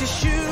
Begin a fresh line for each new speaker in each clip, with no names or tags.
to
shoot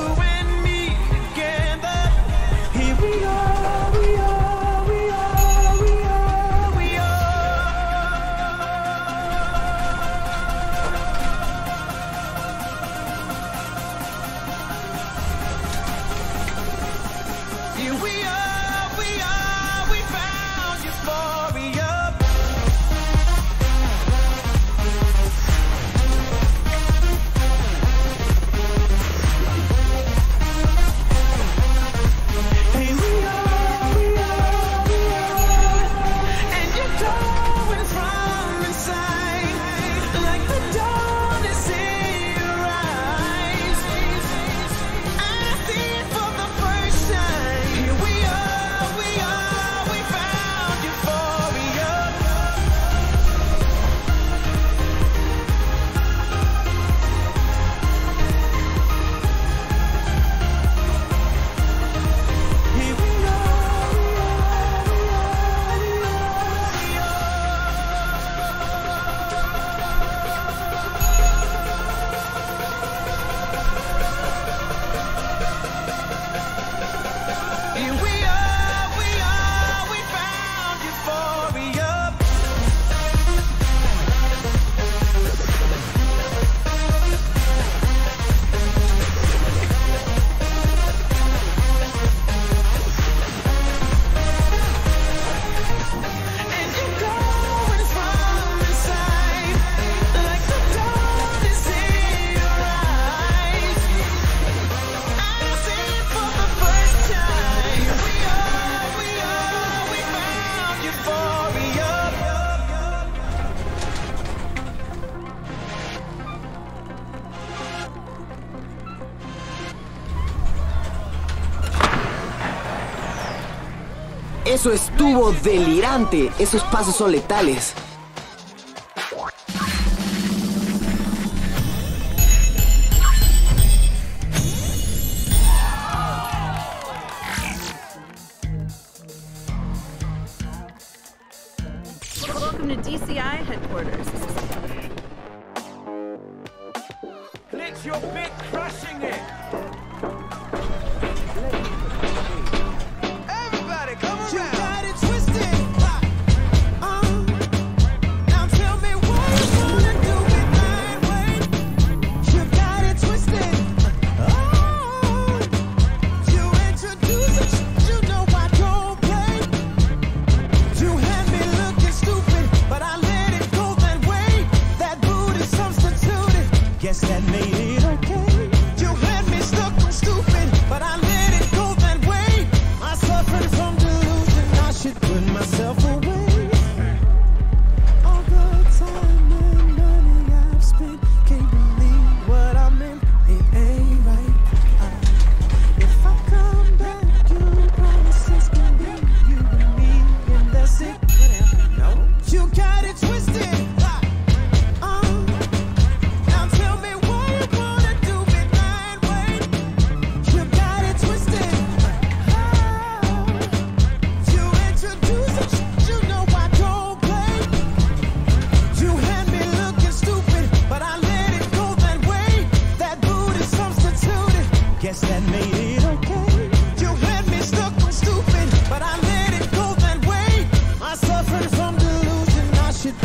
Eso estuvo delirante. Esos pasos son letales.
Welcome to DCI headquarters.
Nick's your bit crushing it.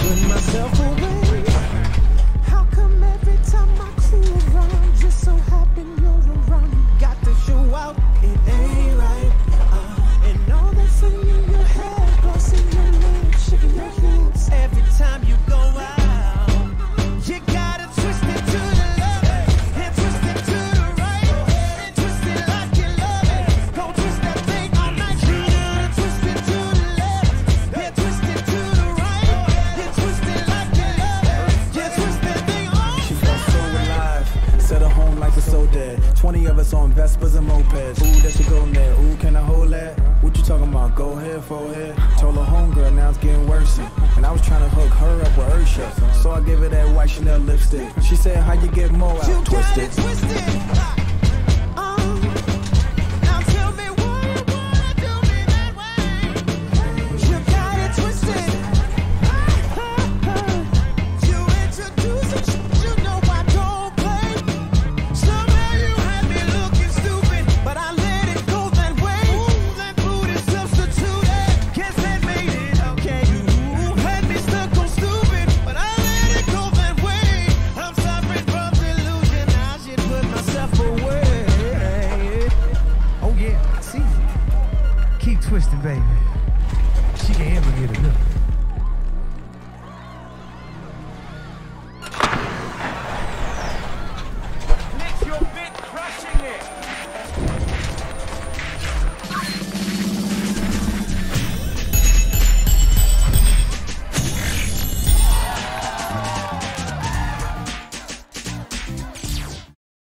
Put myself away. Vespa's and
mopeds. Ooh, that should go there. Ooh, can I hold that? What you talking about? Go ahead, forehead. Told her homegirl, now it's getting worse. And I was trying to hook her up with her shit, So I gave her that white Chanel lipstick. She said, how you get more out?
she can handle it enough.